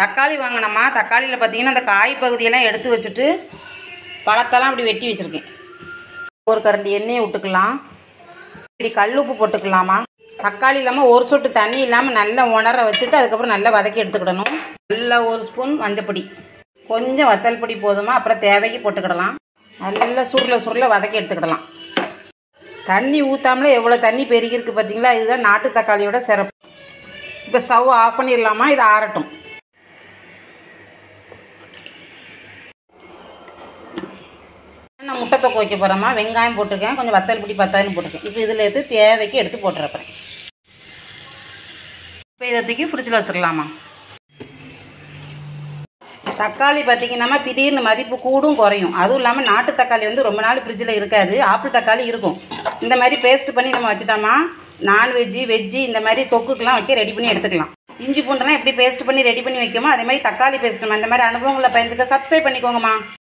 தக்காளி வாங்கினோமா தக்காளியில் பார்த்தீங்கன்னா அந்த காய் பகுதியெல்லாம் எடுத்து வச்சுட்டு பழத்தெல்லாம் அப்படி வெட்டி வச்சுருக்கேன். ஒரு கரண்டி எண்ணெயை விட்டுக்கலாம். இப்படி கல் உப்பு போட்டுக்கலாமா? தக்காளி இல்லாமல் ஒரு சொட்டு தண்ணி இல்லாமல் நல்லா உணர வச்சுட்டு அதுக்கப்புறம் நல்லா வதக்கி எடுத்துக்கிடணும். நல்லா ஒரு ஸ்பூன் மஞ்சப்பொடி. கொஞ்சம் வத்தல் பொடி போதுமா? அப்புறம் தேவைக்கு போட்டுக்கிடலாம். நல்லா சுருள சுருள வதக்கி எடுத்துக்கிடலாம். தண்ணி ஊற்றாமலே எவ்வளோ தண்ணி பெருகிருக்கு பார்த்தீங்களா இதுதான் நாட்டு தக்காளியோட சிறப்பு. இப்போ ஸ்டவ் ஆஃப் பண்ணிடலாமா? இது ஆறட்டும். முட்டை தொக்க வைக்க போகிறோமா வெங்காயம் போட்டிருக்கேன். கொஞ்சம் வத்தல் பொடி பத்தாயிரம் போட்டிருக்கேன். இப்போ இதில் எடுத்து தேவைக்கு எடுத்து போட்டுருப்பேன் இப்போ இதை தூக்கி ஃப்ரிட்ஜில் வச்சிடலாமா தக்காளி பார்த்தீங்கன்னா திடீர்னு மதிப்பு கூடும் குறையும். அதுவும் இல்லாமல் நாட்டு தக்காளி வந்து ரொம்ப நாள் ஃப்ரிட்ஜில் இருக்காது. ஆப்பிள் தக்காளி இருக்கும். இந்த மாதிரி பேஸ்ட் பண்ணி நம்ம வச்சுட்டோமா நான்வெஜ்ஜு வெஜ்ஜு இந்த மாதிரி தொக்குக்கெலாம் வைக்க ரெடி பண்ணி எடுத்துக்கலாம். இஞ்சி பூண்டெல்லாம் எப்படி பேஸ்ட் பண்ணி ரெடி பண்ணி வைக்கோமோ அதே மாதிரி தக்காளி பேஸ்ட் நம்ம இந்த மாதிரி அனுபவங்களை பயந்துக்க சப்ஸ்கிரைப் பண்ணிக்கோங்கம்மா.